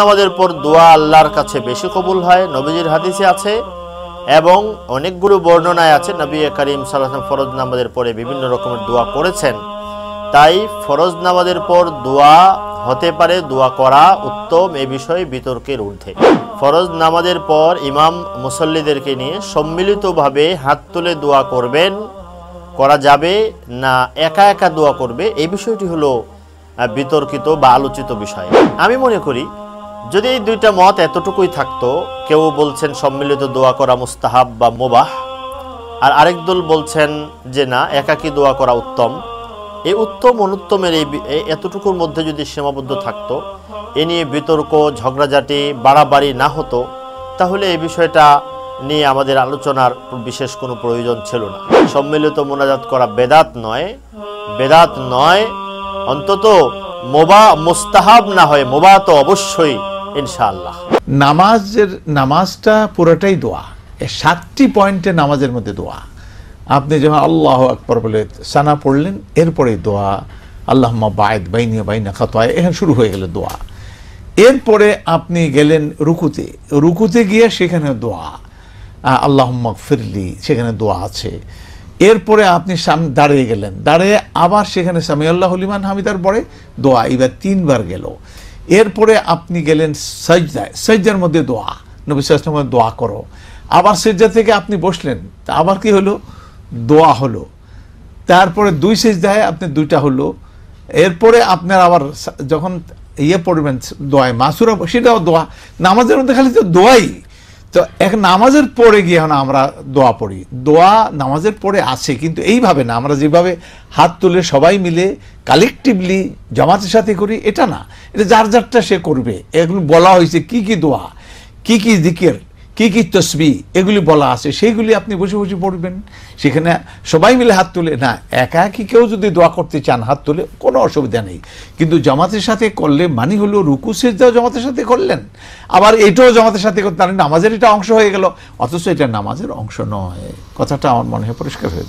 নামাজের পর দোয়া আল্লাহর কাছে বেশি কবুল হয়, নবীজির হাদিসে আছে, এবং অনেকগুলো বর্ণনায় আছে, নবী করিম সাল্লাম ফরজ নামাজের পরে বিভিন্ন রকমের দোয়া করেছেন। তাই ফরজ নামাজের পর দোয়া হতে পারে, দোয়া করা উত্তম এ বিষয়ে বিতর্কের ঊর্ধ্বে। ফরজ নামাজের পর ইমাম মুসল্লিদেরকে নিয়ে সম্মিলিতভাবে হাত তুলে দোয়া করবেন, করা যাবে না, একা একা দোয়া করবে এই বিষয়টি হলো বিতর্কিত বা আলোচিত বিষয়। আমি মনে করি যদি এই দুইটা মত এতটুকুই থাকতো, কেউ বলছেন সম্মিলিত দোয়া করা মুস্তাহাব বা মোবাহ, আর আরেক দল বলছেন যে না, একাকী দোয়া করা উত্তম। এই উত্তম অনুত্তমের এই এতটুকুর মধ্যে যদি সীমাবদ্ধ থাকতো, এ নিয়ে বিতর্ক, ঝগড়াঝাটি, বাড়াবাড়ি না হতো, তাহলে এই বিষয়টা নিয়ে আমাদের আলোচনার বিশেষ কোনো প্রয়োজন ছিল না। সম্মিলিত মোনাজাত করা বেদাত নয়। বেদাত নয়, অন্তত মোবা মুস্তাহাব না হয় মোবা তো অবশ্যই ইনশাআল্লাহ। নামাজের, নামাজটা পুরোটাই দোয়া। এই সাতটি পয়েন্টে নামাজের মধ্যে দোয়া। আপনি যখন আল্লাহ আকবর বলে সানা পড়লেন, এরপরে দোয়া আল্লাহ বায়দ বাইনিয়া বাইনা খাতোয়া, এখানে শুরু হয়ে গেল দোয়া। এরপরে আপনি গেলেন রুকুতে। রুকুতে গিয়ে সেখানে দোয়া। আল্লাহ ফিরলি সেখানে দোয়া আছে। এরপরে আপনি সামনে দাঁড়িয়ে গেলেন। দাঁড়িয়ে আবার সেখানে সামি আল্লাহ হলিমান হামিদার পরে দোয়া। এবার তিনবার গেল। এরপরে আপনি গেলেন সজ্জায় সজ্জার মধ্যে দোয়া। নবী সালামের দোয়া করো। আবার সজ্জা থেকে আপনি বসলেন। তা আবার কি হলো? দোয়া হলো। তারপরে দুই সেজদায় আপনি দুইটা হলো। এরপরে আপনার আবার যখন ইয়ে পড়বেন দোয়ায়, মাসুরা সেটাও দোয়া। নামাজের মধ্যে খালি তো দোয়াই। তো এক নামাজের পরে গিয়ে এখন আমরা দোয়া পড়ি। দোয়া নামাজের পরে আছে, কিন্তু এইভাবে না। আমরা যেভাবে হাত তুলে সবাই মিলে কালেকটিভলি জামাতের সাথে করি, এটা না। এটা যার যারটা সে করবে। এগুলো বলা হয়েছে, কি কি দোয়া? কি কি দিকের কি কি তসবি এগুলি বলা আছে, সেইগুলি আপনি বসে বসে পড়বেন। সেখানে সবাই মিলে হাত তুলে, না, একা একই কেউ যদি দোয়া করতে চান হাত তুলে, কোনো অসুবিধা নেই। কিন্তু জামাতের সাথে করলে মানে হলো রুকু, সেজদাও জামাতের সাথে করলেন। আবার এটাও জামাতের সাথে করতে নামাজের এটা অংশ হয়ে গেল। অথচ এটা নামাজের অংশ নয়। কথাটা আমার মনে হয় পরিষ্কার হয়েছে